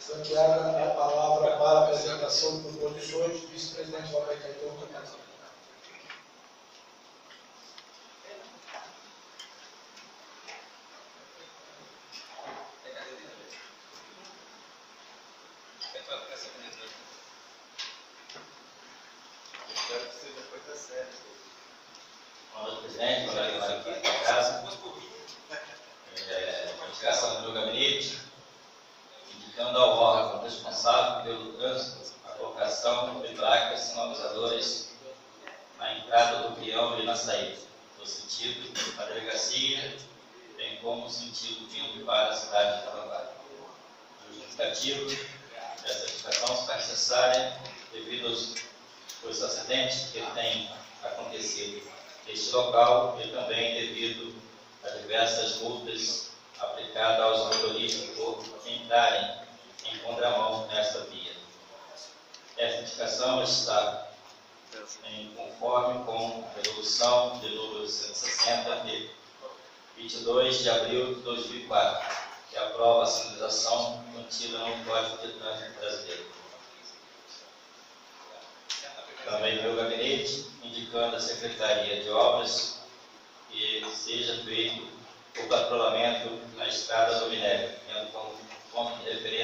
Franqueada a palavra para a apresentação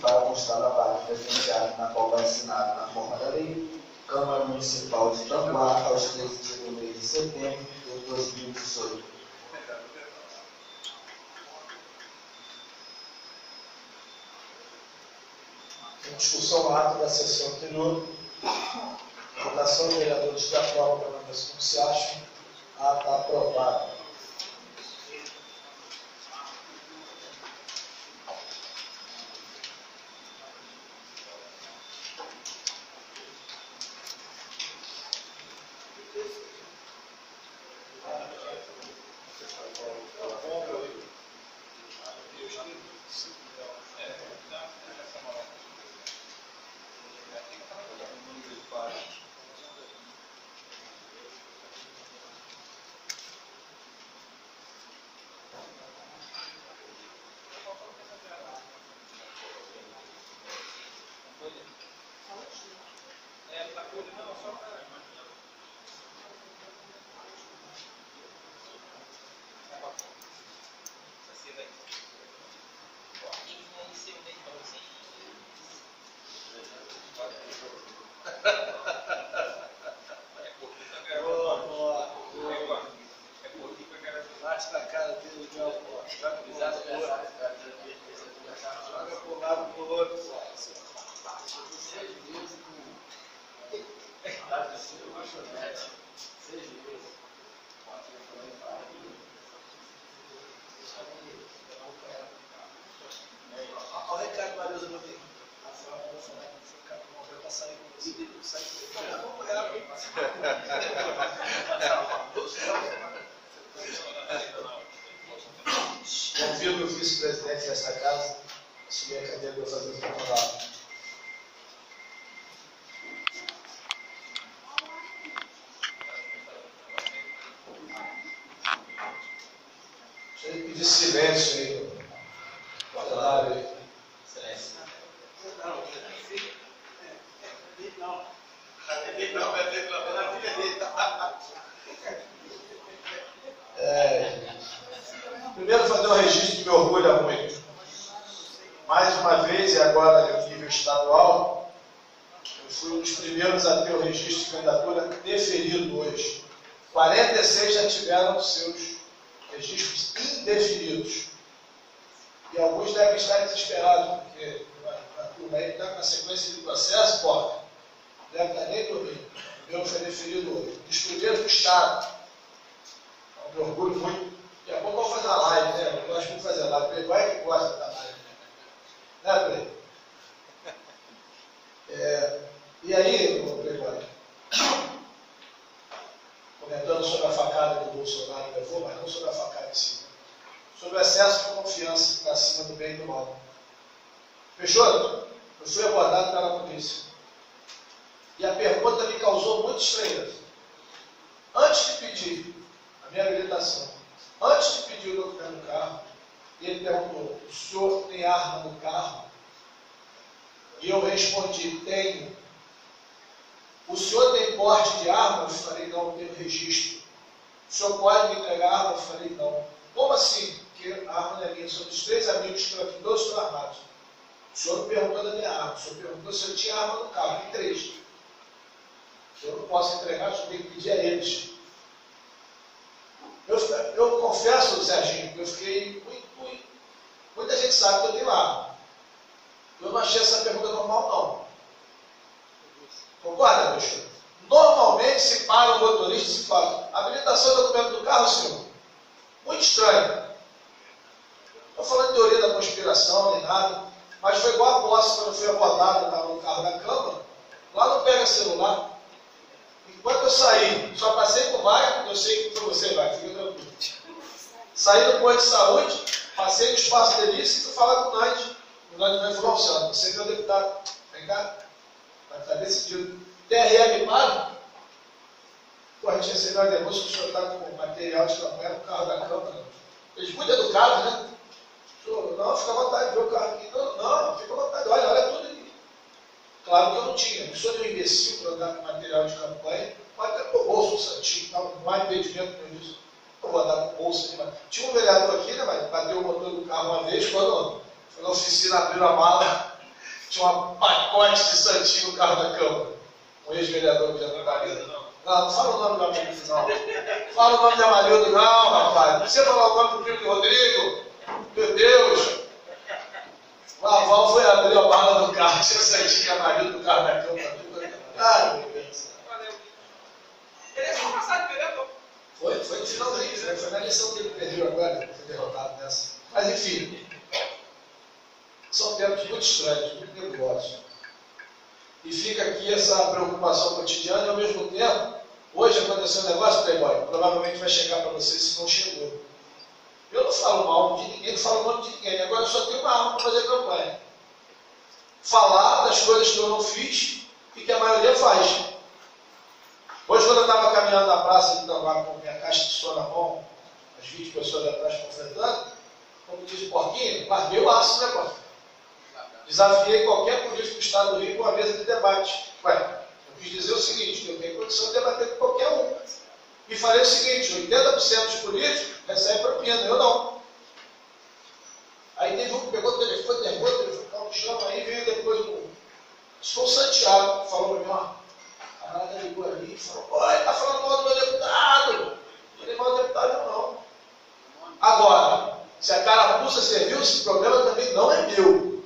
para constar na parte preferenciada na qual vai assinado na forma da lei, Câmara Municipal de Tamboá, aos 13 de mês de setembro de 2018. Em discussão ato da sessão anterior, votação de vereadores da prova para ver como se acham, ata aprovada. Bate na cara dele de uma porta. Joga pro lado, joga pro lado, pro outro. Seis vezes com. Seis vezes. Olha o recado Maruza no meio. Rafael Bolsonaro foi ficar com uma pra sair com você. Sai com você. Vamos ela, hein? Convido o vice-presidente dessa casa assumir a cadeira do fazer o protocolo. Deixa eu pedir silêncio aí. Guardarário aí. Silêncio. Não. É, primeiro fazer um registro que me orgulha muito. Mais uma vez, e agora no nível estadual, Eu fui um dos primeiros a ter o registro de candidatura deferido hoje. 46 já tiveram seus registros indefinidos. E alguns devem estar desesperados, porque a turma aí está na sequência de processo, pô, deve estar nem dormindo. O meu foi deferido hoje. Dos primeiros do Estado. É um me orgulho muito. Daqui a pouco eu vou fazer uma live, né? Eu gosto muito de fazer live. Vai que gosta da live. Né, Play? É, e aí, Playboy, comentando sobre a facada que o Bolsonaro levou, mas não sobre a facada em si, sobre o excesso de confiança para cima do bem e do mal. Fechou? Eu fui abordado pela polícia. E a pergunta me causou muita estranheza. Antes de pedir a minha habilitação, antes de pedir o documento do carro, ele perguntou: o senhor tem arma no carro? E eu respondi: tenho. O senhor tem porte de arma? Eu falei: não, não tenho registro. O senhor pode me entregar arma? Eu falei: não. Como assim? Porque a arma não é minha. Somos três amigos que estão aqui, todos estão armados. O senhor não perguntou da minha arma. O senhor perguntou se eu tinha arma no carro. Tem três. Eu não posso entregar, eu tenho que pedir a eles. Eu, eu confesso, Serginho, que eu fiquei muito. Muita gente sabe que eu tenho arma. Eu não achei essa pergunta normal, não. Concorda, bicho? Normalmente se para o motorista e se fala, habilitação do documento do carro, senhor. Muito estranho. Não estou falando de teoria da conspiração nem nada, mas foi igual a posse quando fui abordado, estava no carro da Câmara. Lá não pega celular. Enquanto eu saí, só passei por vaga, eu sei que foi você, vai, fica tranquilo. Saí do posto de saúde, passei no espaço delícia e fui falar com o Nante. O Nante vai Santo, você que é o deputado. Vem cá, vai estar decidido. TRM pago? Pô, a gente recebeu a denúncia que o senhor está com material de campanha no carro da Câmara. Eles muito educados, né? Não, fica à vontade de ver o carro aqui. Não, não, fica à vontade, olha, olha tudo aqui. Claro que eu não tinha. Eu sou de um imbecil para andar com material de campanha, mas até no bolso, o Santinho, estava com mais impedimento com isso. Eu vou andar com bolsa. Né? Tinha um vereador aqui, né, mas bateu o motor do carro uma vez, quando foi na oficina, abriu a mala, tinha um pacote de Santinho no carro da Câmara. Um ex-vereador que já trabalhou. Não, não fala o nome do amigo, não. Fala o nome de Amarildo, não, rapaz. Não precisa falar o nome do primo de Rodrigo. Meu Deus. O avó foi abrir a bala do carro, tinha Santinho e Amarildo no carro da Câmara. Ai, meu Deus. Ele é só passar de vereador. Foi, foi no finalzinho, né? foi na eleição que ele perdeu agora, foi derrotado nessa. Mas enfim, são tempos muito estranhos, muito nebulosos. E fica aqui essa preocupação cotidiana e ao mesmo tempo, hoje aconteceu um negócio, Playboy, provavelmente vai chegar para vocês se não chegou. Eu não falo mal de ninguém, não falo mal de ninguém, agora eu só tenho uma arma para fazer campanha. Falar das coisas que eu não fiz e que a maioria faz. Hoje, quando eu estava caminhando na praça de Itaguá com minha caixa de som na mão, as 20 pessoas atrás confrontando, como diz o Porquinho, larguei o aço, né, Porquinho? Desafiei qualquer político do Estado do Rio com uma mesa de debate. Ué, eu quis dizer o seguinte, eu tenho condição de debater com qualquer um. E falei o seguinte, 80% dos políticos recebem propina, eu não. Aí teve um que pegou o telefone, derrubou o telefone, no chão, aí veio depois o... Isso foi o Santiago, falou para mim, ó, a Nada ligou ali e falou, oi, está falando mal do meu deputado. Falei mal do deputado, não. Agora, se a carapuça serviu, esse problema também não é meu.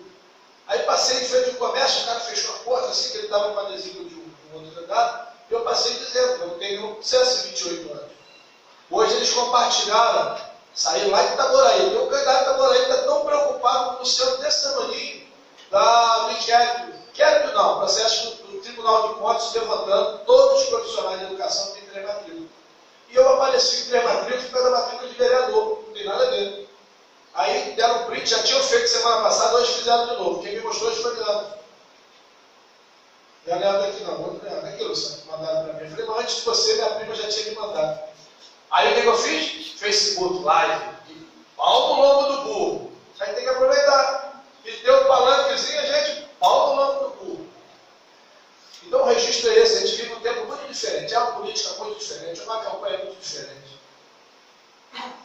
Aí passei de frente do comércio, o cara fechou a porta, assim que ele estava com adesivo de um, de um outro candidato, e eu passei dizendo, eu tenho 128 anos. Hoje eles compartilharam, saíram lá de Itaboraí. O candidato de Itaboraí está tão preocupado com o desse tamanho da, do inquérito. Inquérito não, processo do Tribunal de Contas levantando todos os profissionais de educação que têm três matrículas. E eu apareci com três matrículas da matrícula de vereador, não tem nada a ver. Aí deram print, já tinham feito semana passada, hoje fizeram de novo. Quem me mostrou hoje foi Leandro. E a Leandro aqui não, outro Leandro, aqui, Luciano, mandaram para mim. Eu falei, mas antes de você, minha prima já tinha me mandado. Aí o que, eu fiz? Facebook Live, pau no lombo do burro. Aí tem que aproveitar. E deu um palanquezinho, a gente, pau no lombo do burro. Então o registro é esse, a gente vive um tempo muito diferente, é uma política muito diferente, é uma campanha muito diferente.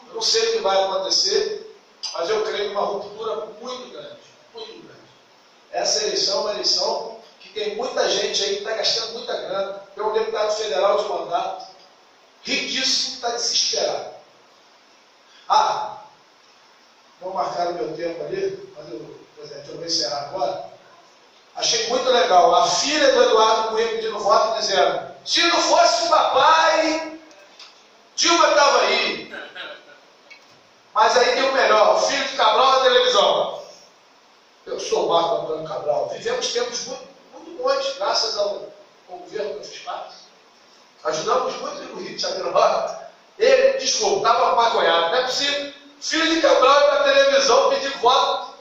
Eu não sei o que vai acontecer, mas eu creio numa ruptura muito grande, muito grande. Essa eleição é uma eleição que Tem muita gente aí que está gastando muita grana. Tem um deputado federal de mandato, riquíssimo, está desesperado. Ah, não marcaram meu tempo ali, mas eu, presidente, eu vou encerrar agora. Achei muito legal. A filha do Eduardo Cunha pedindo voto dizendo: se não fosse o papai, Dilma estava aí. Mas aí tem o melhor, filho de Cabral na televisão. Eu sou o Marco Antônio Cabral. Vivemos tempos muito, bons, graças ao, ao governo que fiz parte. Ajudamos muito no Rio de Janeiro. Ele, desculpa, estava maconhado. Não é possível. Filho de Cabral ir para a televisão pedir voto.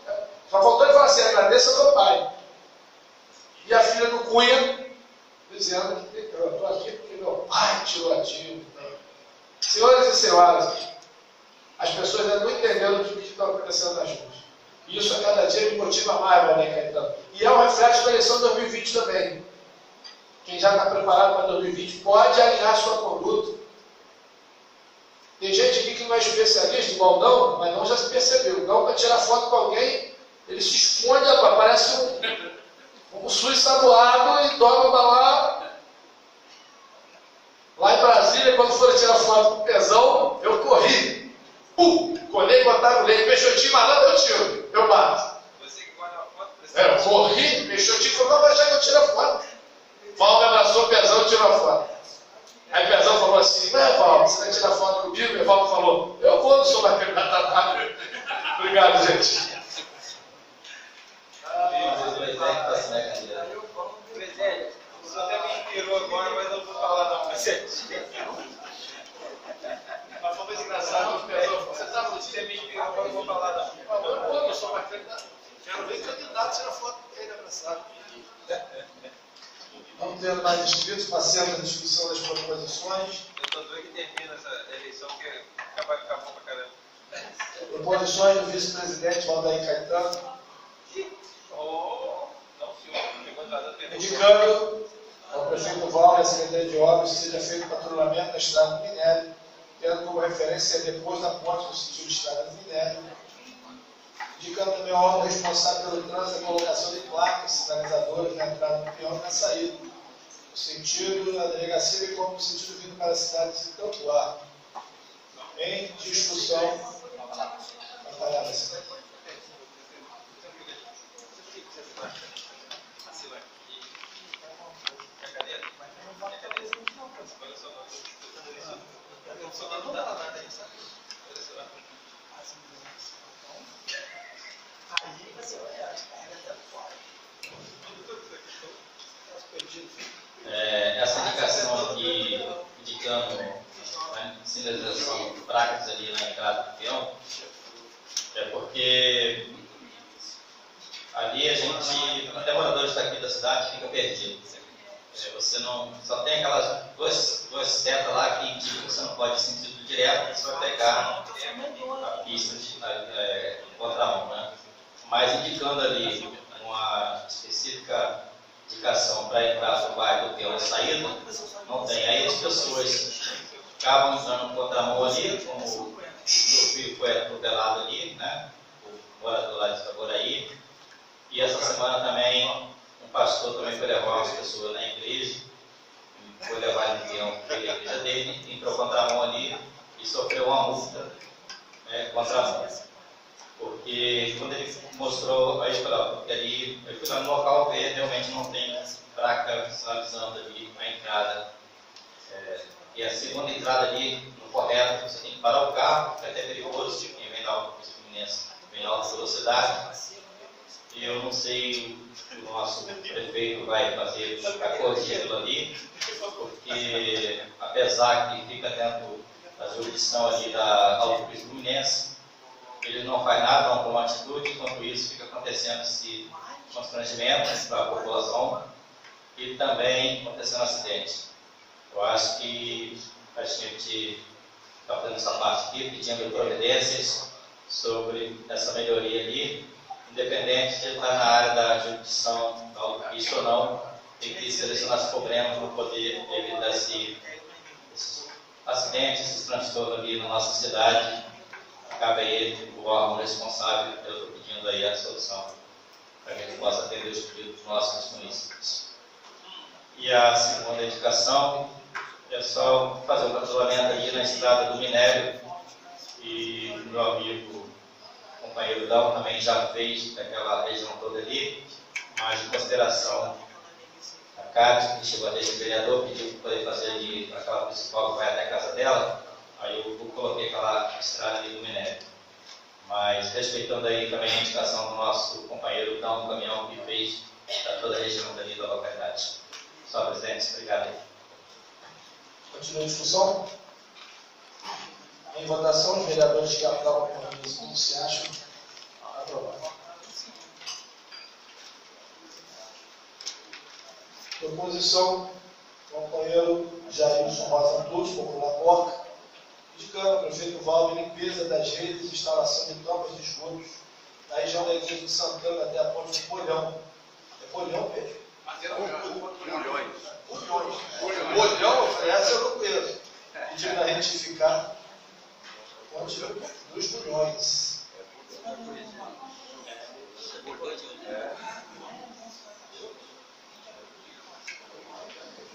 Só faltou ele falar assim: agradeça ao meu pai. E a filha do Cunha dizendo que eu estou aqui porque meu pai tirou a Dilma. Senhoras e senhoras, as pessoas ainda não entenderam o que está acontecendo nas ruas. E isso a cada dia me motiva mais, Valdir Caetano. E é um reflexo da eleição de 2020 também. Quem já está preparado para 2020 pode alinhar sua conduta. Tem gente aqui que não é especialista, igual o Dão, mas não já se percebeu. O Dão, para tirar foto com alguém, ele se esconde, parece um, um SUS saboado e dobra para lá. Lá em Brasília, quando foram tirar foto com o pezão, eu corri. Pum! Colhei, botaram o leite, Peixotinho malandro, eu tiro. Eu bato. Você que guarda a foto, É, eu corri, Peixotinho falou, não vai achar que eu tiro a foto. Paulo me abraçou, o pezão tirou a foto. Aí o pezão falou assim, não é, Paulo, você vai tirar foto comigo? E o Paulo falou, eu vou, não sou mais candidato Obrigado, gente. Presidente, o senhor até me inspirou agora, mas eu não vou falar não, presidente. Mas foi muito engraçado, o Você sabe que você me inspirou, agora eu não vou falar não. eu sou mais candidato. Quero ver candidato tirar foto com ele abraçado. Vamos tendo mais inscritos, passando a discussão das proposições. Eu tô doido que termina essa eleição, porque acaba, acabou pra caramba. Proposições do vice-presidente Valdair Caetano, Oh, não, senhor, indicando ao prefeito Val e à Secretaria de Obras que seja feito patrulhamento da estrada do Minério, tendo como referência depois da ponte no sentido estrada do Minério. Indicando também ao órgão responsável pelo trânsito a colocação de placas sinalizadoras na entrada do peão e na saída, no sentido da delegacia e como no sentido vindo para a cidade de Campoá. Em discussão. Batalhada. É, essa indicação aqui, indicando a sinalização de placas ali na entrada do peão, é porque ali a gente, até moradores daqui da cidade, fica perdido. Você não, só tem aquelas duas, duas setas lá que indicam que você não pode ir sentido direto, você vai pegar a pista de é, contramão, né? Mas indicando ali uma específica indicação para entrar no bairro do peão e saída, não tem. Aí as pessoas acabam entrando no contramão ali, como o filho foi atropelado ali, né? O morador lá de Itaboraí. E essa semana também um pastor também foi levar umas pessoas na igreja, foi levar peão para a igreja dele, entrou contramão ali e sofreu uma multa né, contramão. Porque quando ele mostrou a escola, porque ali eu fui lá no local ver, realmente não tem placa sinalizando ali a entrada. É, e a segunda entrada ali, no correto, você tem que parar o carro, porque é até perigoso, quem vem da alta vem em alta velocidade. Eu não sei o nosso prefeito vai fazer para corrigir aquilo ali, porque apesar que fica dentro da jurisdição ali da Autopista Fluminense, ele não faz nada, não toma atitude, enquanto isso fica acontecendo esse constrangimento para a população e também acontecendo acidentes. Eu acho que a gente está fazendo essa parte aqui, pedindo providências sobre essa melhoria ali, independente de estar na área da jurisdição da autopista ou não, tem que selecionar os problemas para poder evitar esse, esses acidentes, esses transtornos ali na nossa cidade cabe ele, o órgão responsável, eu estou pedindo aí a solução para que a gente possa atender os pedidos dos nossos municípios. E a segunda indicação é só fazer o cancelamento ali na estrada do minério. E meu amigo, companheiro Dão, também já fez daquela região toda ali, mas de consideração a Cátia, que chegou a ter vereador, pediu para poder fazer ali aquela principal que vai até a casa dela, aí eu coloquei aquela estrada ali do minério. Mas respeitando aí também a indicação do nosso companheiro Dão, caminhão que fez para toda a região dali da localidade. Só presidente, obrigado. Continua a discussão? Em votação, os vereadores que aprovam a como se acham? Aprovado. Proposição, companheiro Jailson Rosa Antunes, popular Porca, indicando ao prefeito Valdo limpeza das redes e instalação de tropas de esgotos na região da igreja de Santana até a ponte de Polhão. É Polhão. Bulhões. Bolhão, eu falei, essa eu não conheço. Pedindo para retificar. Ponte dos bulhões.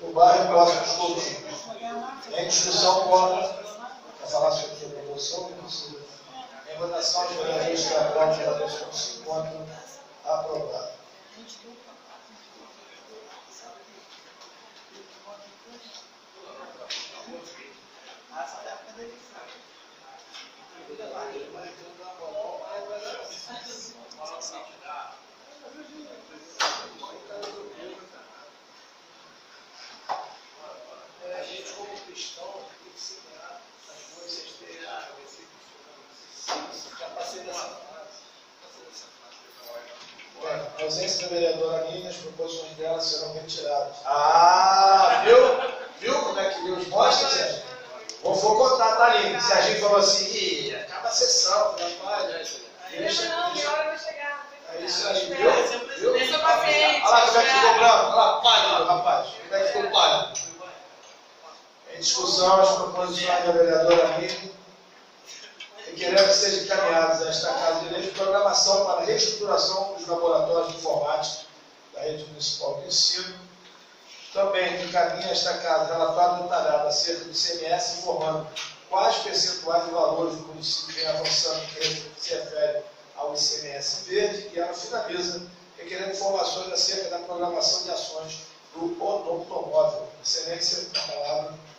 O bairro próximo de todos. Em discussão, contra. Quer falar sobre a promoção? Em votação, os vereadores que aprovam pela pessoa se encontram aprovado. É, a gente como cristão tem que semear as coisas dele. Já passei dessa fase. Passei dessa fase. É, a ausência da vereadora Nina, as proposições dela serão retiradas. Ah, viu? Viu como é que Deus mostra, Sérgio? Vou, vou contar, tá, Nina? Se a gente falou assim, acaba a sessão, rapaz. Deixa, Não, deixa. hora vai chegar. É isso aí, viu? Viu? Deixa eu paciente. Olha lá como é que ficou espera. branco. Olha lá, pálido, rapaz. Como é que ficou pálido? Discussão, as proposições da vereadora Miri requerendo que sejam encaminhadas a esta Casa de Leis programação para a reestruturação dos laboratórios de informática da rede municipal de ensino. Também encaminha esta Casa relatório detalhado acerca do ICMS, informando quais percentuais e valores do município vem avançando que se refere ao ICMS verde e ela finaliza requerendo informações acerca da programação de ações do automóvel. Excelência, a palavra.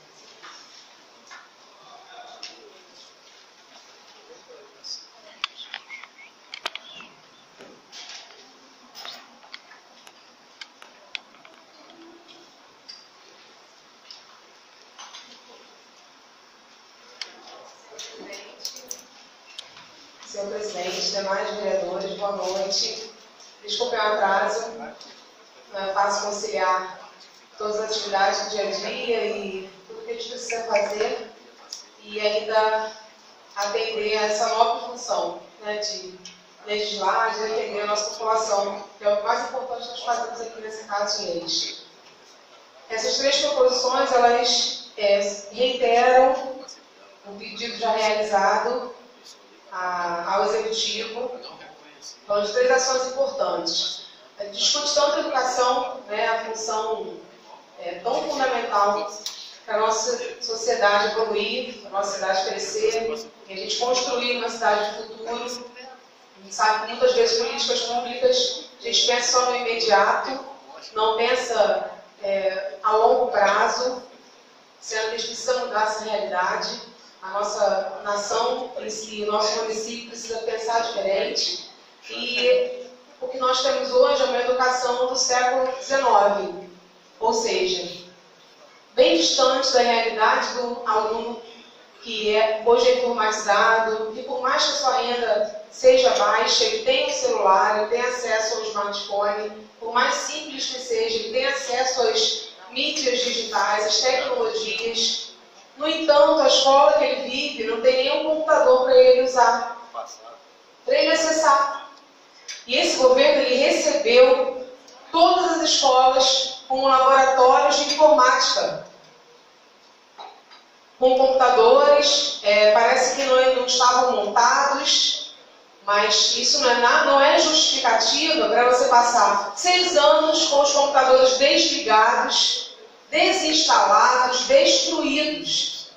Senhor presidente, demais vereadores, boa noite. Desculpe o atraso, não é fácil conciliar todas as atividades do dia a dia e tudo que a gente precisa fazer e ainda atender a essa nova função né, de legislar, de atender a nossa população, que é o mais importante que nós fazemos aqui nessa Casa de Leis. Essas três proposições, elas é, reiteram o pedido já realizado a- ao Executivo, falando de três ações importantes. A gente discute tanto a educação, né, a função é, tão fundamental para a nossa sociedade evoluir, para a nossa cidade crescer, e a gente construir uma cidade de futuro. A gente sabe que muitas vezes políticas públicas a gente pensa só no imediato, não pensa é, a longo prazo, sendo que a gente precisa mudar essa realidade. A nossa nação o nosso município precisa pensar diferente. E o que nós temos hoje é uma educação do século XIX, ou seja, bem distante da realidade do aluno que é, hoje é informatizado, que por mais que a sua renda seja baixa, ele tem um celular, ele tem acesso ao smartphone, por mais simples que seja, ele tem acesso às mídias digitais, às tecnologias. No entanto, a escola que ele vive não tem nenhum computador para ele usar, para ele acessar. E esse governo ele recebeu todas as escolas com laboratórios de informática, com computadores, é, parece que não, não estavam montados, Mas isso não é, nada, não é justificativa para você passar seis anos com os computadores desligados, desinstalados, destruídos.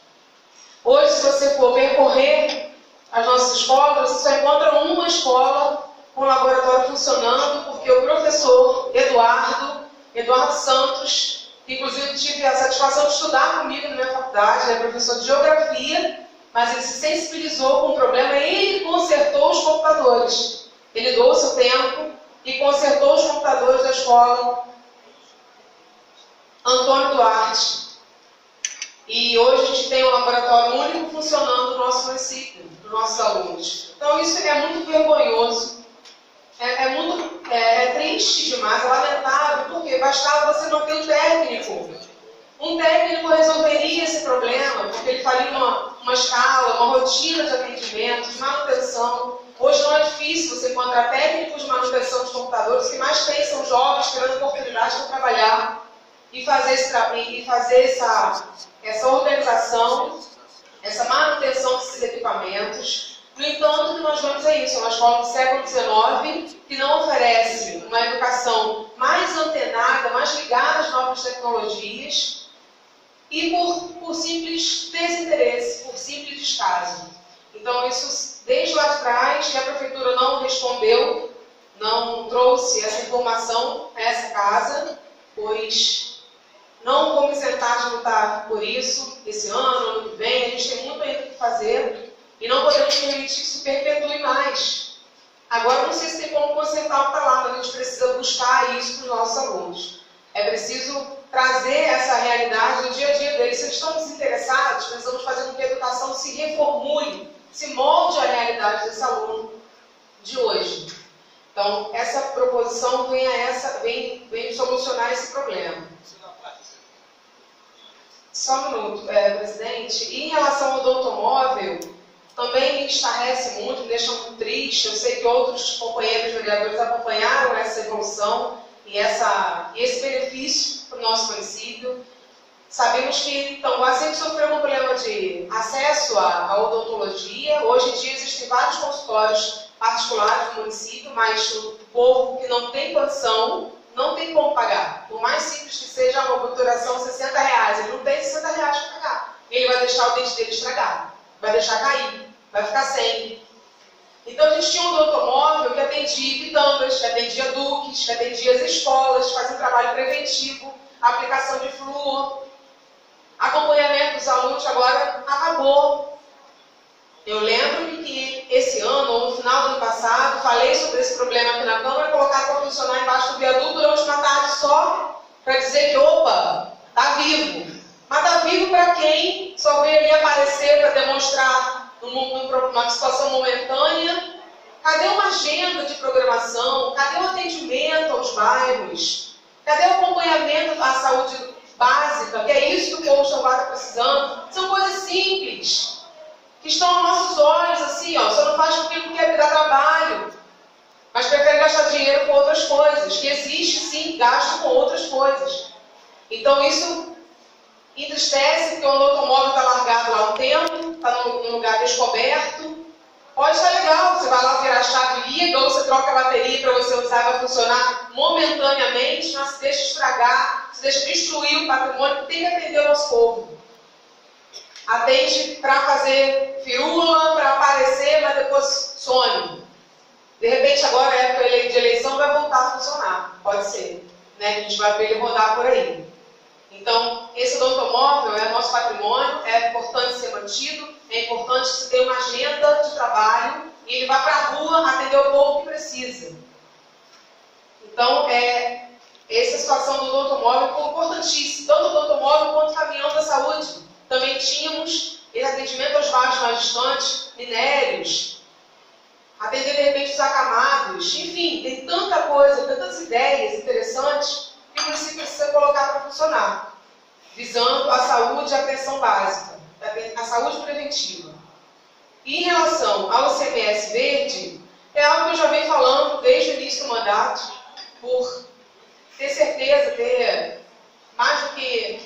Hoje, se você for percorrer as nossas escolas, você só encontra uma escola com o laboratório funcionando, porque o professor Eduardo, Eduardo Santos, que inclusive tive a satisfação de estudar comigo na minha faculdade, ele é professor de geografia, mas ele se sensibilizou com o problema e ele consertou os computadores. Ele doou seu tempo e consertou os computadores da escola Antônio Duarte. E hoje a gente tem um laboratório único funcionando no nosso município, nos nossos alunos. Então isso é muito vergonhoso. É, é muito é, é triste demais, é lamentável, porque bastava você não ter um técnico um técnico resolveria esse problema, porque ele faria uma, uma escala, uma rotina de atendimento, de manutenção. Hoje não é difícil você encontrar técnicos de manutenção de computadores, que mais tem são jovens querendo oportunidade para trabalhar e fazer, esse, e fazer essa, essa organização, essa manutenção desses equipamentos. No entanto, o que nós vemos é isso, uma escola do século XIX que não oferece uma educação mais antenada, mais ligada às novas tecnologias, e por, por simples desinteresse, por simples descaso. Então, isso desde lá de trás, que a prefeitura não respondeu, não trouxe essa informação a essa casa, pois não vamos sentar de lutar por isso esse ano, ano que vem, a gente tem muito ainda que fazer e não podemos permitir que isso perpetue mais. Agora, não sei se tem como consertar o que está lá, mas a gente precisa buscar isso para os nossos alunos. É preciso trazer essa realidade do dia a dia deles. Se eles estão desinteressados, precisamos fazer com que a educação se reformule, se molde à realidade desse aluno de hoje. Então, essa proposição vem, a essa, vem, vem solucionar esse problema. Só um minuto, é, presidente. E em relação ao automóvel, também me estarrece muito, me deixa muito triste. Eu sei que outros companheiros vereadores acompanharam essa evolução e, essa, esse benefício para o nosso município. Sabemos que Tamboá sempre sofreu um problema de acesso à, à odontologia. Hoje em dia existem vários consultórios particulares no município, mas o povo que não tem condição não tem como pagar. Por mais simples que seja uma obturação, 60 reais, ele não tem 60 reais para pagar. Ele vai deixar o dente dele estragado, vai deixar cair, vai ficar sem. Então a gente tinha um automóvel que atendia pitangas, que atendia duques, que atendia as escolas, fazia trabalho preventivo, aplicação de flúor, acompanhamento dos alunos agora acabou. Eu lembro que esse ano, ou no final do ano passado, falei sobre esse problema aqui na Câmara, colocar para funcionar embaixo do viaduto durante uma tarde só, para dizer que, opa, está vivo. Mas está vivo para quem só veio ali aparecer para demonstrar numa situação momentânea? Cadê uma agenda de programação? Cadê o atendimento aos bairros? Cadê o acompanhamento à saúde básica? Que é isso que o povo está precisando. São coisas simples, que estão aos nossos olhos, assim, ó. Só não faz porque não quer dar trabalho. Mas prefere gastar dinheiro com outras coisas. Que existe, sim, gasto com outras coisas. Então, isso entristece porque o automóvel está largado lá um tempo, está num lugar descoberto. Pode estar legal, você vai lá virar a chave liga, ou você troca a bateria para você usar vai funcionar momentaneamente, mas se deixa estragar, se deixa destruir o patrimônio que tem que atender o nosso povo. Atende para fazer firula, para aparecer, mas depois some. De repente, agora, a época de eleição, vai voltar a funcionar. Pode ser. Né? A gente vai ver ele rodar por aí. Então, esse automóvel é nosso patrimônio, é importante ser mantido, é importante que se tenha uma agenda de trabalho e ele vá para a rua atender o povo que precisa. Então, é, essa situação do automóvel foi importantíssima, tanto do automóvel quanto do caminhão da saúde. Também tínhamos atendimento aos bairros mais distantes, minérios, atender de repente os acamados, enfim, tem tanta coisa, tantas ideias interessantes que o município precisa colocar para funcionar, visando a saúde e a atenção básica, a saúde preventiva. E em relação ao CMS verde, é algo que eu já venho falando desde o início do mandato, por ter certeza, ter mais do que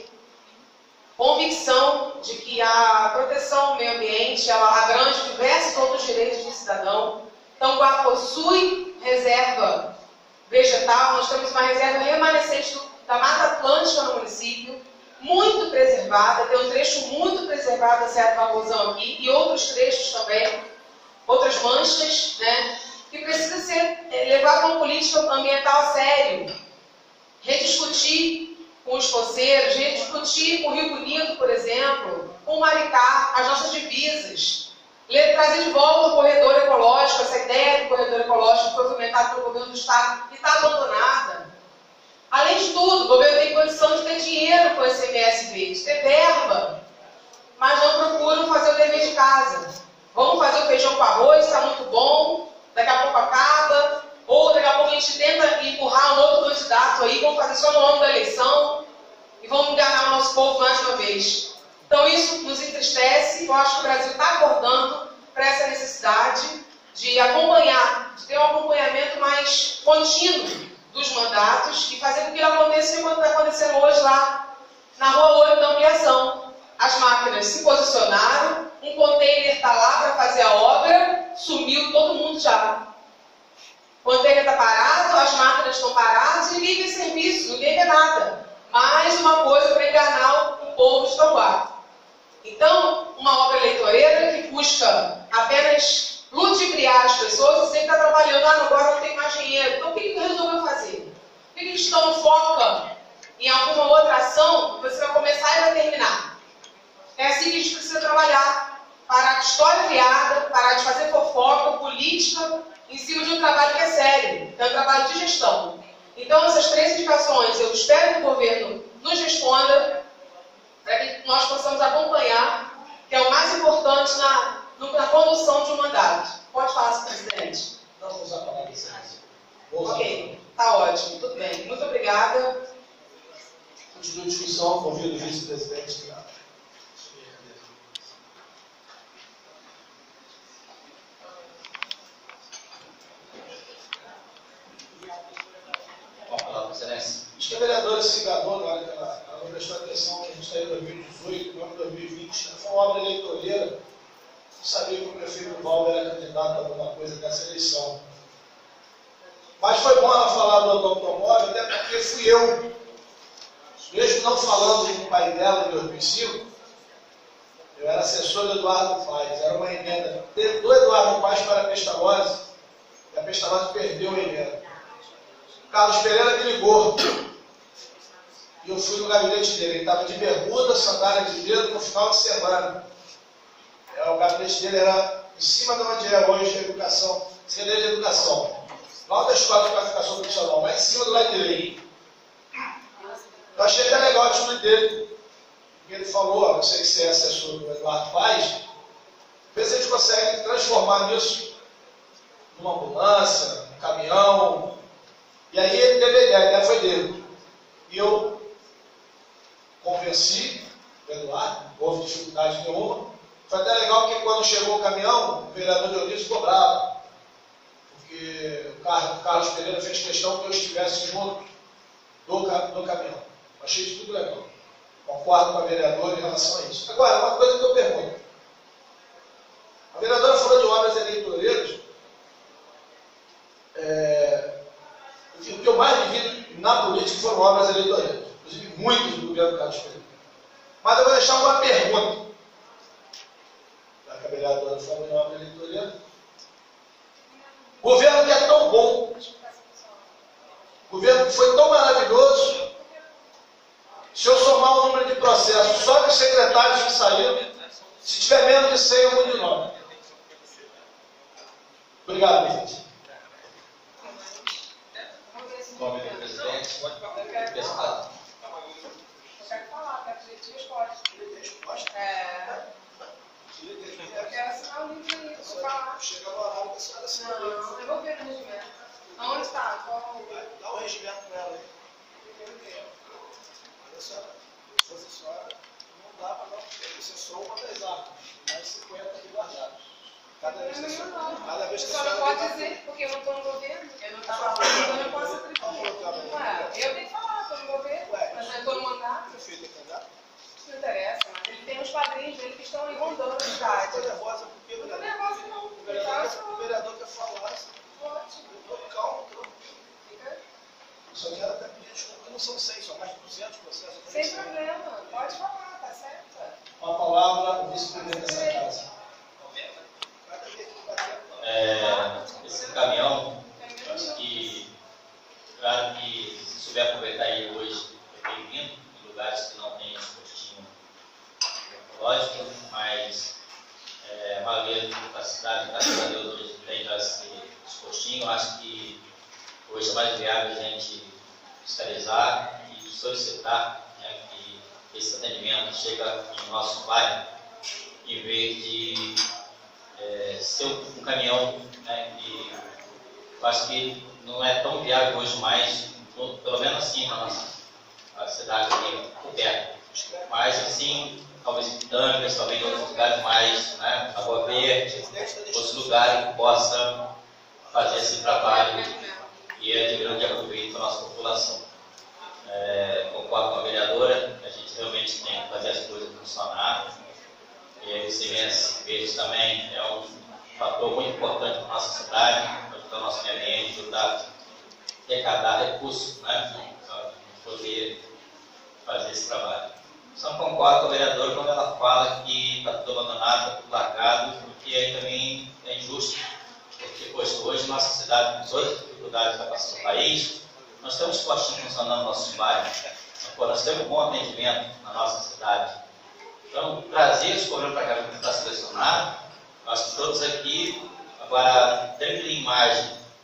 convicção de que a proteção ao meio ambiente ela abrange diversos outros direitos do cidadão. Tanguá possui reserva vegetal, nós temos uma reserva remanescente da Mata Atlântica no município, muito preservada, tem um trecho muito preservado da Serra do aqui, e outros trechos também, outras manchas, né, que precisa ser é, levado uma política ambiental sério. Rediscutir com os coceiros, rediscutir com o Rio Bonito, por exemplo, com o Maricá, as nossas divisas. Trazer de volta o corredor ecológico, essa ideia do corredor ecológico que foi fomentado pelo governo do Estado e está abandonada. Além de tudo, o governo tem condição de ter dinheiro com o SMS verde, ter verba, mas não procuram fazer o dever de casa. Vamos fazer o feijão com arroz, está muito bom, daqui a pouco acaba, ou daqui a pouco a gente tenta empurrar um outro candidato aí, vamos fazer só no ano da eleição e vamos enganar o nosso povo mais uma vez. Então isso nos entristece, eu acho que o Brasil está acordando para essa necessidade de acompanhar, de ter um acompanhamento mais contínuo dos mandatos e fazer com que aconteça o que está acontecendo hoje lá na Rua 8 da ampliação. As máquinas se posicionaram, um container está lá para fazer a obra, sumiu todo mundo já. O container está parado, as máquinas estão paradas, ninguém vê serviço, ninguém vê nada. Mais uma coisa para enganar o povo de Tambuá. Então, uma obra eleitoreira que busca apenas ludibriar as pessoas sempre está trabalhando, ah, agora não tem mais dinheiro. Então, o que, que resolveu fazer? Por que, que estão foca em alguma outra ação você vai começar e vai terminar? É assim que a gente precisa trabalhar. Parar de história criada, parar de fazer fofoca, política, em cima de um trabalho que é sério, que é um trabalho de gestão. Então, essas três indicações, eu espero que o governo nos responda para que nós possamos acompanhar, que é o mais importante na, na condução de um mandato. Pode falar, presidente. Não vou usar a palavra. Ok, está ótimo, tudo bem. Muito obrigada. Continua a discussão, convido o vice-presidente para Excelência. Acho que a vereadora se enganou na hora que ela, ela não prestou atenção que a gente está em 2018, no ano 2020, foi uma obra eleitoreira. Não sabia que o prefeito Valdo era candidato a alguma coisa nessa eleição. Mas foi bom ela falar do automóvel, até porque fui eu, mesmo não falando com o pai dela em 2005, eu era assessor do Eduardo Paes, era uma emenda do Eduardo Paes para a Pestalozzi, e a Pestalozzi perdeu a emenda. Carlos Pereira me ligou. E eu fui no gabinete dele. Ele estava de bermuda, sandália de dedo no final de semana. É, o gabinete dele era em cima de onde é hoje a educação, Secretaria de Educação. Lá da Escola de Qualificação Profissional, lá em cima do lado direito. Eu achei até legal a atitude dele. Ele falou, ó, não sei se é assessor do Eduardo Paz, vê se a gente consegue transformar nisso numa ambulância, um caminhão, e aí ele teve a ideia, a ideia foi dele. E eu convenci o Eduardo, não houve dificuldade nenhuma. Foi até legal porque quando chegou o caminhão, o vereador Dionísio cobrava. Porque o Carlos Pereira fez questão que eu estivesse junto do, do caminhão. Achei isso tudo legal. Concordo com a vereadora em relação a isso. Agora, uma coisa que eu pergunto. A vereadora falou de obras eleitoreiras. É, o que eu mais vi na política foram obras eleitorais, inclusive muitos do governo Carlos Pereira. Mas eu vou deixar uma pergunta. Já que a vereadora falou em obra eleitoral. Governo que é tão bom, governo que foi tão maravilhoso, se eu somar o número de processos só dos secretários que saíram, se tiver menos de 100, eu vou de nome. Obrigado, gente. Nome do presidente. Pescado. Eu quero falar, de resposta. É. Eu quero assinar o livro aí, falar. Que a senhora Não, eu vou ver no regimento. Aonde está? Dá o regimento para ela aí. Olha só, se a senhora, não dá para porque você é só uma das árvores, mais 50 aqui guardados. Cada vez que a senhora, cada vez que a Só não pode dizer, porque eu não estou no governo. Eu não estava lá, então eu não posso atribuir. Ué, eu tenho que falar, estou no governo, mas eu estou no mandato. prefeito é candidato, Não interessa, mas ele tem os padrinhos dele que estão rondando a cidade. ficou nervosa porque Não estou nervosa, não. vereador, o vereador quer falar. Eu tô calmo, tô. Eu só quero até pedir desculpa, porque não são 100, são mais de 200 processos. Sem problema, pode falar, tá certo? Uma palavra, o vice-presidente dessa casa. É,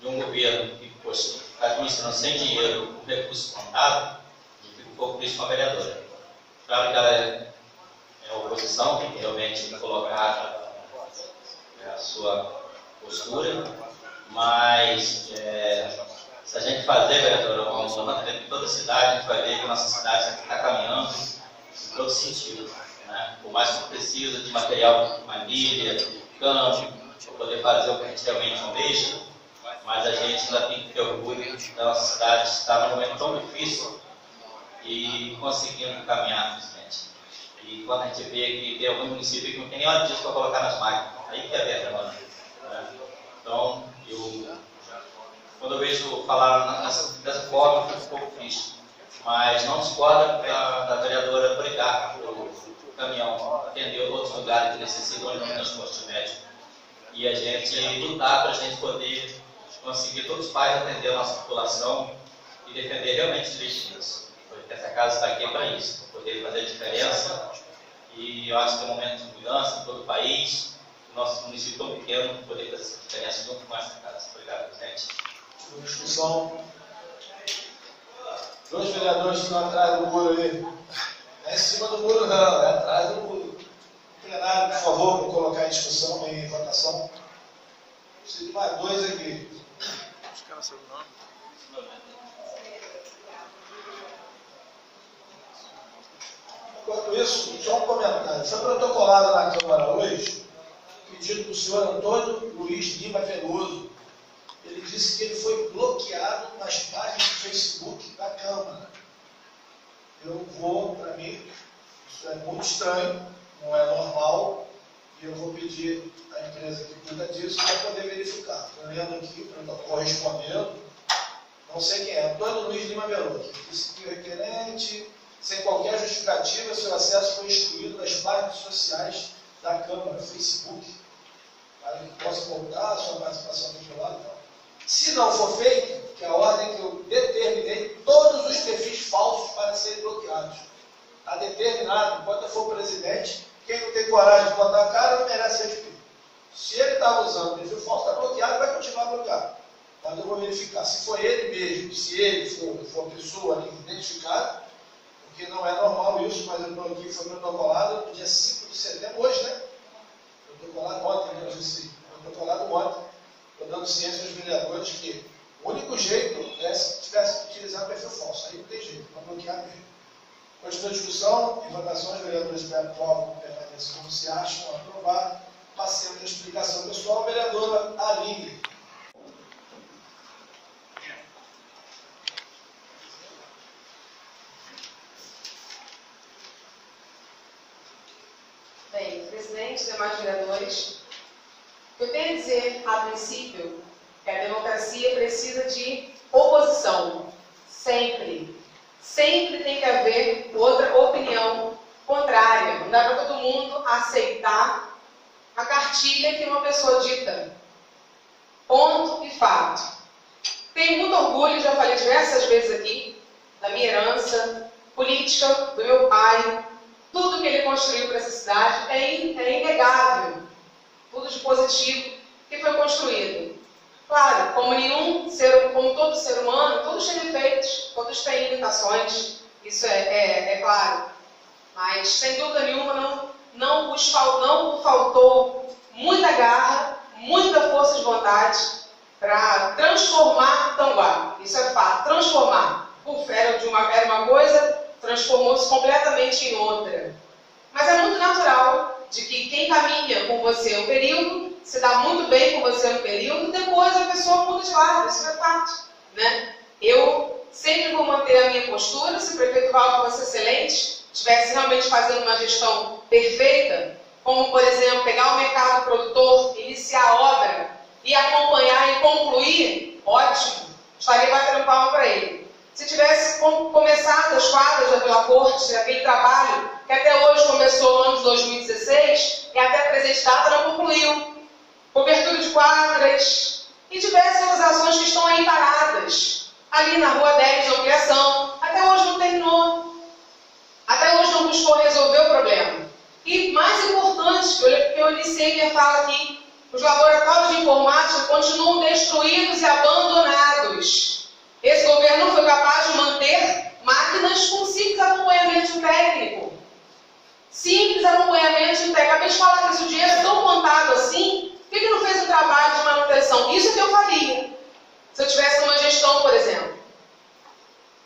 de um governo que, está administrando sem dinheiro, com recurso contábil, e fica um pouco triste com a vereadora. Claro que ela é, é oposição, tem que realmente colocar a sua postura, mas é, se a gente fazer, vereadora, uma levantamento em toda a cidade, a gente vai ver que a nossa cidade está caminhando em todo sentido. Né? Por mais que precisa de material, manilha, campo, para poder fazer o que a gente realmente almeja, mas a gente ainda tem que ter orgulho da nossa cidade estar num momento tão difícil e conseguindo caminhar, presidente. E quando a gente vê que tem alguns municípios que não tem nem hora disso para colocar nas máquinas, aí que é verdade. Né? Então, eu, quando eu vejo falar nessa, dessa forma, eu fico um pouco triste. Mas não discorda da, vereadora Policarpa, o caminhão, atender outros lugares que necessitam de transporte médico. E a gente lutar para a gente poder conseguir todos os pais atender a nossa população e defender realmente os direitos. Porque essa casa está aqui para isso, para poder fazer a diferença. E eu acho que é um momento de mudança em todo o país, nosso município tão pequeno, poder fazer essa diferença junto com essa casa. Obrigado, presidente. Discussão. Dois vereadores estão atrás do muro ali. É em cima do muro, não, é atrás do muro. Plenário, por favor, para colocar em discussão e votação. Preciso de mais dois aqui. Isso, só um comentário. Foi protocolado na Câmara hoje pedido do senhor Antônio Luiz Lima Veloso. Ele disse que ele foi bloqueado nas páginas do Facebook da Câmara. Eu vou, para mim, isso é muito estranho, não é normal, e eu vou pedir à empresa que cuida disso para poder verificar. Estou lendo aqui, correspondendo, não sei quem é, Antônio Luiz Lima Veloso. Disse que o requerente, sem qualquer justificativa, seu acesso foi excluído das páginas sociais da Câmara, Facebook, para que possa voltar a sua participação no lado. Então. Se não for feito, que é a ordem que eu determinei, todos os perfis falsos para serem bloqueados. Está determinado, enquanto for presidente, quem não tem coragem de botar a cara não merece ser despedido. Se ele está usando perfil falso, está bloqueado, vai continuar bloqueado. Mas eu vou verificar. Se for ele mesmo, se ele for, for pessoa identificada, porque não é normal isso, mas eu estou aqui, foi protocolado no dia 5 de setembro, hoje, né? Protocolado ontem, né? Eu disse, protocolado ontem. Estou dando ciência aos vereadores que o único jeito é se tivesse que utilizar perfil falso. Aí não tem jeito, para bloquear mesmo. Continua a discussão e votações, vereadores que aprovam, permaneçam como se acham, aprovar. Passemos a explicação pessoal, vereadora Aline. Presidente, demais vereadores, eu tenho a dizer, a princípio, é que a democracia precisa de oposição. Sempre. Sempre tem que haver outra opinião contrária. Não dá para todo mundo aceitar a cartilha que uma pessoa dita. Ponto e fato. Tenho muito orgulho, já falei diversas vezes aqui, da minha herança política, do meu pai. Tudo que ele construiu para essa cidade é, é inegável. Tudo de positivo que foi construído. Claro, como nenhum ser, como todo ser humano, todos têm defeitos, todos têm limitações, isso é, é, é claro. Mas, sem dúvida nenhuma, não, não, os, não faltou muita garra, muita força de vontade para transformar Tanguá. Isso é fato, transformar. Era, de uma, era uma coisa, transformou-se completamente em outra. Mas é muito natural de que quem caminha com você um período, se dá muito bem com você um período, depois a pessoa muda de lado. Isso é fato. Né? Eu sempre vou manter a minha postura, se o prefeito Valdo fosse excelente, estivesse realmente fazendo uma gestão perfeita, como, por exemplo, pegar o mercado produtor, iniciar a obra e acompanhar e concluir, ótimo, estaria batendo palma para ele. Se tivesse começado as quadras da Vila Corte, aquele trabalho que até hoje começou no ano de 2016 e até a presente data não concluiu, cobertura de quadras e diversas ações que estão aí paradas, ali na Rua 10 de ampliação, até hoje não terminou. Até hoje não buscou resolver o problema. E mais importante, que eu iniciei minha fala aqui, os laboratórios de informática continuam destruídos e abandonados. Esse governo não foi capaz de manter máquinas com simples acompanhamento técnico. Simples acompanhamento técnico. Acabei de falar que se o dinheiro é tão contado assim, por que, não fez o trabalho de manutenção? Isso é que eu faria. Se eu tivesse uma gestão, por exemplo.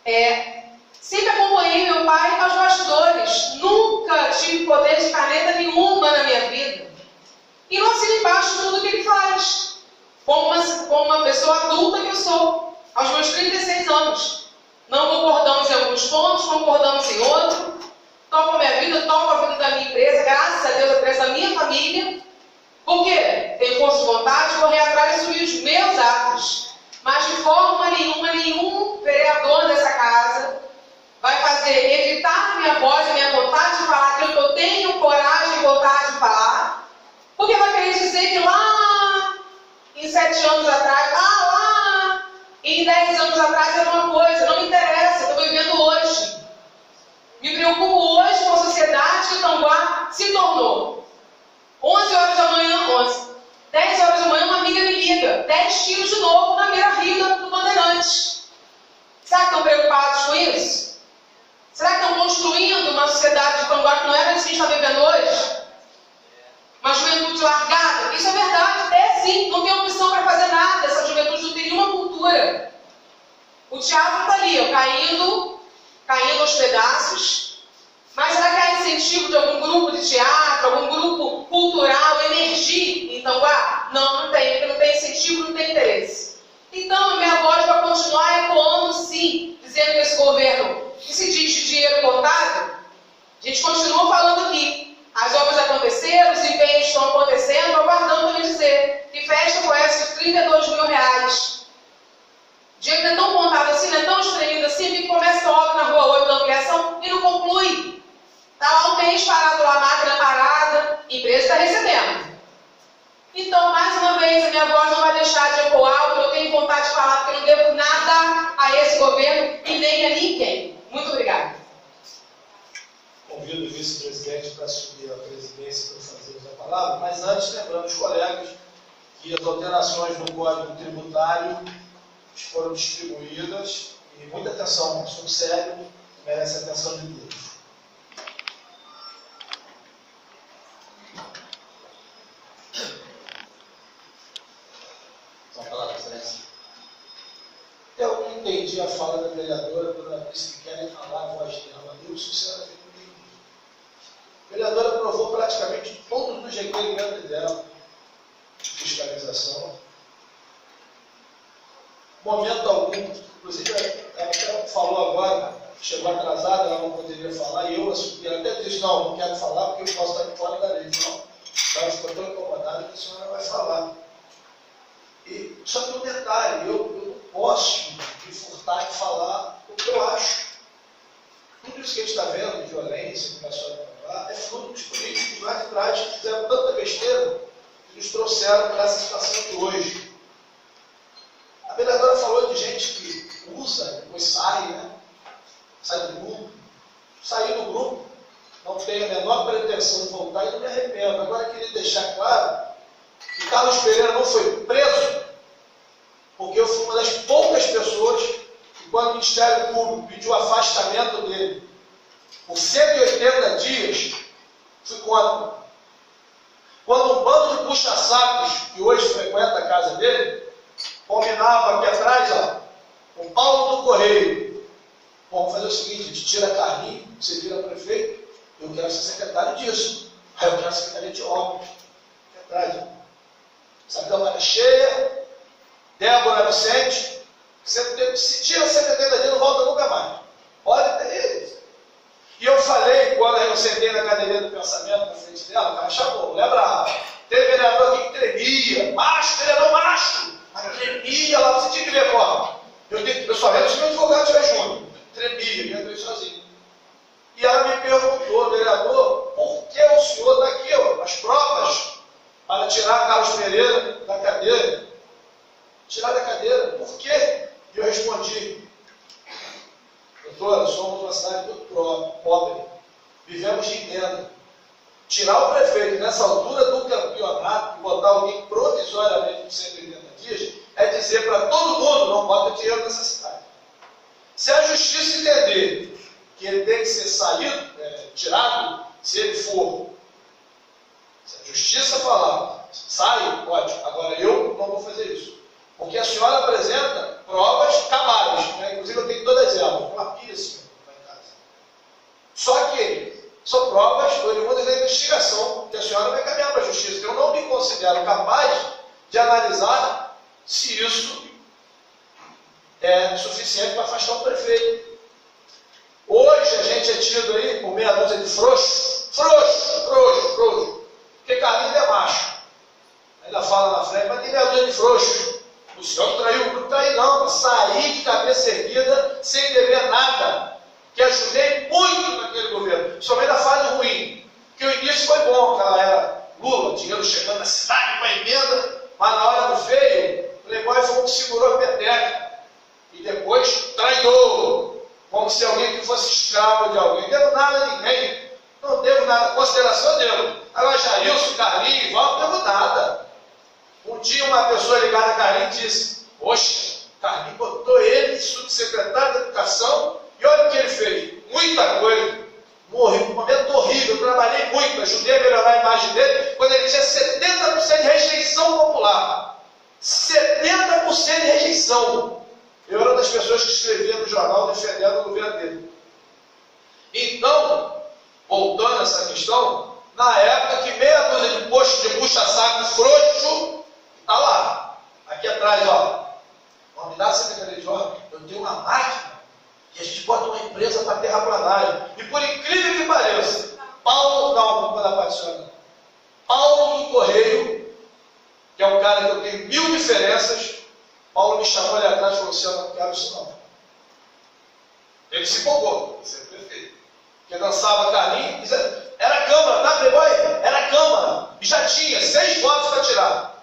É, Sempre acompanhei meu pai aos bastidores. Nunca tive poder de caneta nenhuma na minha vida. E não assino embaixo tudo que ele faz. Como uma, como uma pessoa adulta que eu sou, aos meus 36 anos. Não concordamos em alguns pontos, concordamos em outros. Toco a minha vida, toco a vida da minha empresa, graças a Deus, a empresa da minha família. Por quê? Tenho força de vontade de correr atrás e subir os meus atos. Mas de forma nenhuma, nenhum vereador dessa casa vai fazer evitar minha voz e minha vontade de falar aquilo que eu tenho coragem e vontade de falar, porque vai querer dizer que lá em sete anos atrás, ah, lá dez anos atrás era uma coisa, não me interessa, eu estou vivendo hoje. Me preocupo hoje com a sociedade que o Tanguá se tornou. 11 horas da manhã, 11. 10 horas da manhã, uma amiga me liga. 10 tiros de novo na beira-rio do Bandeirantes. Será que estão preocupados com isso? Será que estão construindo uma sociedade de vanguarda que não era isso que a gente está vivendo hoje? Uma juventude largada? Isso é verdade, é sim, não tem opção para fazer nada, essa juventude não tem nenhuma cultura. O teatro está ali, ó, caindo, caindo aos pedaços. Mas será que há incentivo de algum grupo de teatro, algum grupo cultural, energia em Tanguá? Não, não tem, porque não tem incentivo, não tem interesse. Então, a minha voz vai continuar ecoando sim, dizendo que esse governo que se diz de dinheiro contado, a gente continua falando aqui. As obras aconteceram, os empenhos estão acontecendo, aguardando para me dizer que festa foi essa de 32 mil reais. O dinheiro não é tão contado assim, é tão espremido assim, que começa a obra na rua 8 da ampliação e não conclui. Está lá um mês parado lá, máquina parada, a empresa está recebendo. Então, mais uma vez, a minha voz não vai deixar de ecoar, porque eu tenho vontade de falar, porque eu não devo nada a esse governo e nem a ninguém. Muito obrigada. Convido o vice-presidente para assumir a presidência para fazer a palavra, mas antes lembrando os colegas que as alterações no Código Tributário foram distribuídas e muita atenção, um assunto sério, merece atenção de todos. Eu não entendi a fala da vereadora quando ela disse que querem falar a voz dela. Eu, sinceramente, não entendi. A vereadora aprovou praticamente todos os requerimentos dela de fiscalização. Momento algum, inclusive ela até falou agora, chegou atrasada, ela não poderia falar, e eu assumi, ela até disse, não, não quero falar porque eu posso estar fora da lei. Não, Ela ficou tão incomodada que a senhora vai falar. E, só que um detalhe, eu, eu não posso me furtar de falar o que eu acho. Tudo isso que a gente está vendo, de violência, que passou a falar, é fruto dos políticos lá de trás que fizeram tanta besteira que nos trouxeram para essa situação de hoje. A vereadora falou de gente que usa, depois sai, né? Sai do grupo. Sair do grupo, não tenho a menor pretensão de voltar e não me arrependo. Agora, queria deixar claro que Carlos Pereira não foi preso porque eu fui uma das poucas pessoas que, quando o Ministério Público pediu o afastamento dele por 180 dias, fui contra. Quando um bando de puxa-sacos, que hoje frequenta a casa dele, combinava aqui atrás, ó, Correio. Bom, vamos fazer o seguinte, a gente tira Carlinho, você vira prefeito, eu quero ser secretário disso. Aí eu quero secretaria de obras. Ó. Essa câmara cheia, Débora Vicente, se tira 70 dias, não volta nunca mais. Isso. E eu falei, quando eu sentei na cadeirinha do pensamento na frente dela, ela chamou, lembra? Teve vereador que tremia, macho, vereador macho, mas tremia lá, você tinha que ver como. Eu, tenho, eu só lembro se meu advogado estiver junto. Tremia, me entrei sozinho. E ela me perguntou, vereador, por que o senhor está aqui, ó, as provas para tirar Carlos Pereira da cadeira? Tirar da cadeira, por quê? E eu respondi, doutora, somos uma cidade muito pobre, vivemos de emenda. Tirar o prefeito nessa altura do campeonato e botar alguém provisoriamente por 180 dias é dizer para todo mundo, não bota dinheiro nessa cidade. Se a justiça entender que ele tem que ser saído, é, tirado, se ele for. Se a justiça falar, sai, ótimo. Agora eu não vou fazer isso. Porque a senhora apresenta provas cabais, né? inclusive eu tenho todas elas, uma pilha assim, lá em casa. Só que são provas oriundas da investigação que a senhora vai caminhar para a justiça. Eu não me considero capaz de analisar se isso é suficiente para afastar o prefeito. Hoje a gente é tido aí por meia dúzia de frouxo, frouxo, frouxo, frouxo. Porque Carlinhos é macho. Ainda fala na frente, mas tem meia dúzia de frouxo. O senhor traiu o grupo, trair não, sair de cabeça erguida sem dever nada. Que ajudei muito naquele governo, somente na fase ruim. Que o início foi bom, aquela era Lula, dinheiro chegando na cidade com a emenda, mas na hora do feio, Playboy foi um que segurou a peteca. E depois traidor, como se alguém que fosse escravo de alguém. Devo nada a ninguém. Não devo nada. Consideração devo. Agora, Jailson, Carlinhos, Ivan, não devo nada. Um dia uma pessoa ligada a Carlinhos disse, Poxa, Carlinhos botou ele subsecretário da Educação e olha o que ele fez. Muita coisa. Morri um momento horrível, trabalhei muito, ajudei a melhorar a imagem dele, quando ele tinha 70% de rejeição popular. 70% de rejeição. Eu era das pessoas que escrevia no jornal defendendo o governo dele. Então, voltando a essa questão, na época que meia dúzia de postos de puxa-saco frouxo Está lá. Aqui atrás, ó. Vamos me dar a secretaria de obra. Eu tenho uma máquina e a gente bota uma empresa para terraplanagem. E por incrível que pareça, Paulo, dá uma culpa da. Paulo do Correio, que é um cara que eu tenho mil diferenças, Paulo me chamou ali atrás e falou assim: Eu não quero isso não. Ele se empolgou, ser prefeito. Porque dançava Carlinhos, era Câmara, tá, Playboy? Era Câmara. E já tinha seis votos para tirar.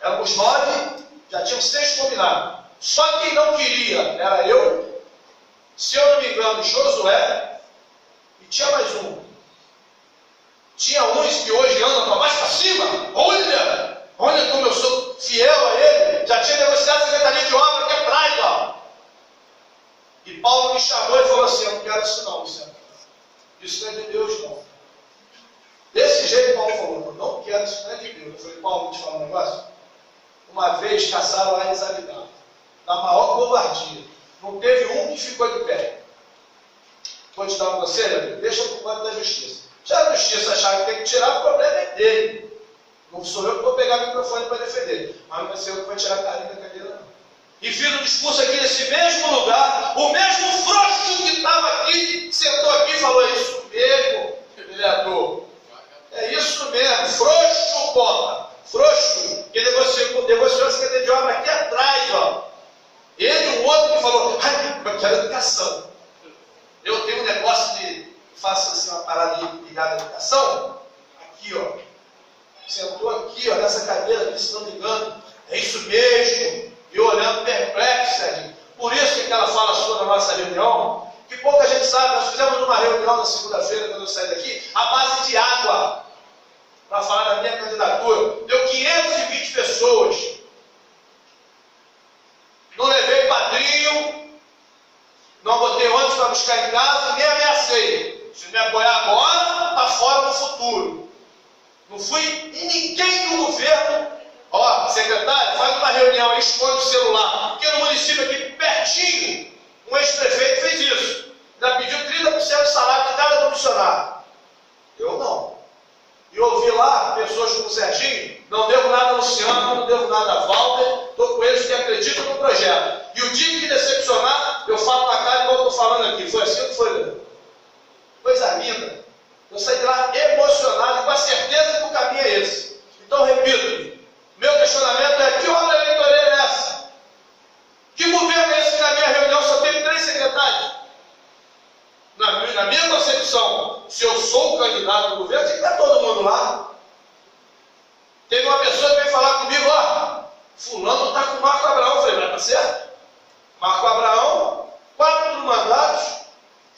Éramos nove, já tínhamos seis combinados. Só quem não queria era eu, se eu não me engano, Josué, e tinha mais um. Tinha uns que hoje andam para baixo para cima. Olha, olha como eu sou fiel a ele. Já tinha negociado a Secretaria de Obra aqui atrás, ó. E Paulo me chamou e falou assim: Eu não quero isso não, Luciano. Isso não é de Deus, não. Desse jeito, Paulo falou: Eu não quero isso, não é de Deus. Eu falei: Paulo, vou te falar um negócio uma vez caçaram lá em Zabidá, na maior covardia. Não teve um que ficou de pé. Vou te dar um conselho, deixa por conta da justiça. Se a justiça achar que tem que tirar, o problema é dele. Não sou eu que vou pegar o microfone para defender, mas não vai ser eu que vai tirar a carinha da cadeira, não. E fiz um discurso aqui nesse mesmo lugar, o mesmo frouxo que estava aqui, sentou aqui e falou: é Isso mesmo, vereador. É isso mesmo, frouxo, porra. Frouxo. Porque negociou, negociou a Secretaria de Obra aqui atrás, ó. Ele e o outro que falou: Ai, eu quero educação. Eu tenho um negócio de. Faço assim uma parada ligada à educação. Aqui, ó. Sentou aqui, ó, nessa cadeira aqui, se não me engano. É isso mesmo. E olhando perplexo, Sérgio. Por isso que aquela fala sua na nossa reunião, que pouca gente sabe, nós fizemos uma reunião na segunda-feira, quando eu saí daqui, a base de água, para falar da minha candidatura. Deu 520 pessoas. Não levei padrinho, não botei ônibus para buscar em casa, nem ameacei. Se me apoiar agora, está fora no futuro. Não fui e ninguém do governo Ó, secretário, faz uma reunião aí, esconde o celular. Porque no município aqui pertinho, um ex-prefeito fez isso. Ainda pediu 30% de salário de cada comissionário. Eu não. E ouvi lá pessoas como o Serginho, não devo nada a Luciano, não devo nada a Walter, estou com eles que acreditam no projeto. E o dia que decepcionar, eu falo na cara igual estou falando aqui. Foi assim que foi? Coisa linda. Eu saí de lá emocionado, com a certeza que o caminho é esse. Então, repito, meu questionamento é: que obra eleitoreira é essa? Que governo é esse que na minha reunião só teve três secretários? Na, na minha concepção, se eu sou o candidato do governo, tem que estar todo mundo lá. Teve uma pessoa que veio falar comigo: ó, Fulano está com o Marco Abraão. Eu falei: vai tá certo? Marco Abraão, quatro mandatos,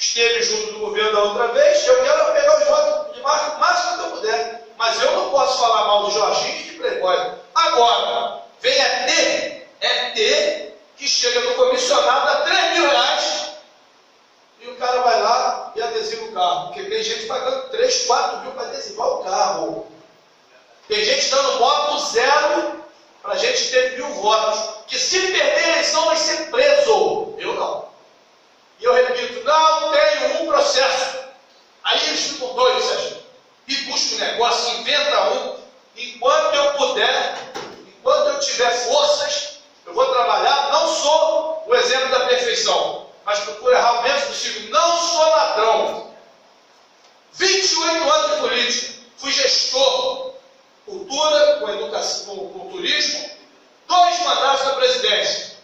esteve junto do governo da outra vez. Eu quero pegar os votos de Marco o máximo que eu puder. Mas eu não posso falar mal do Jorginho e de Playboy. Agora, vem ET, ET, que chega no comissionado a 3 mil reais e o cara vai lá e adesiva o carro. Porque tem gente pagando 3, 4 mil para adesivar o carro. Tem gente dando voto zero para a gente ter mil votos. Que se perder a eleição vai ser preso. Eu não. E eu repito, processo. Aí eles ficam doidos, Sérgio. E busca um negócio, inventa um, enquanto eu puder, enquanto eu tiver forças, eu vou trabalhar. Não sou o exemplo da perfeição, mas procuro errar o menos possível. Não sou ladrão. 28 anos de política, fui gestor, cultura, com educação, com, com turismo, dois mandatos na presidência.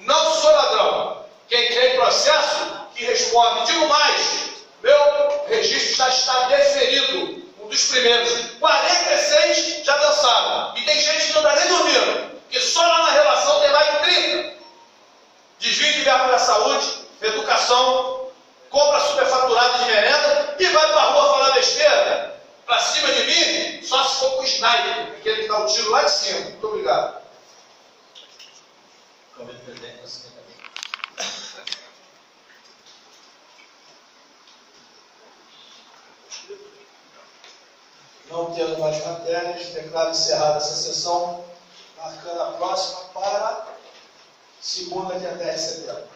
Não sou ladrão. Quem tem processo, que responde. Digo mais, meu registro já está deferido um dos primeiros. 46 já dançaram. E tem gente que não está nem dormindo. Que só lá na relação tem mais de 30. Desvio de verba da saúde, educação, compra superfaturada de merenda e vai para a rua falar besteira. Para cima de mim, só se for com o sniper, aquele que dá um tiro lá de cima. Muito obrigado. presidente, você Não tendo mais matérias, declaro encerrada essa sessão, marcando a próxima para segunda, dia 10 de setembro.